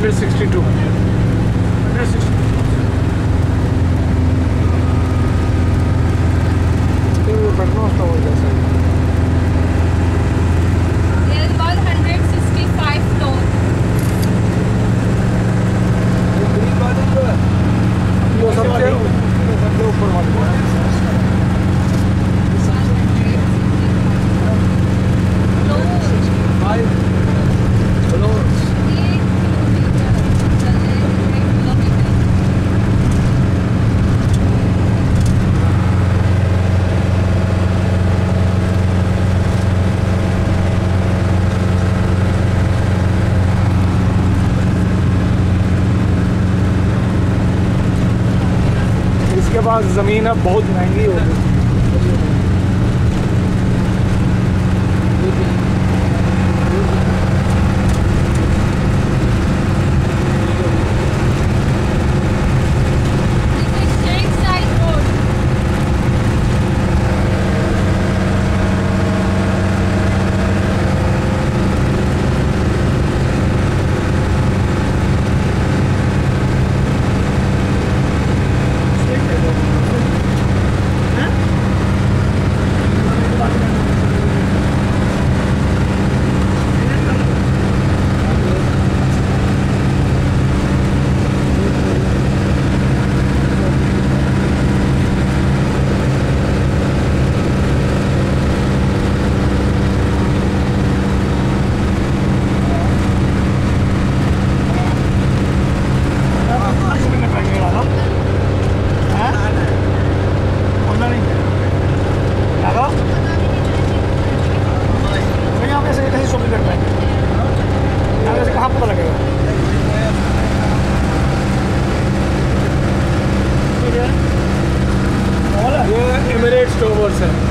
162 पास ज़मीन अब बहुत महँगी हो Exchange esto, Bolsa?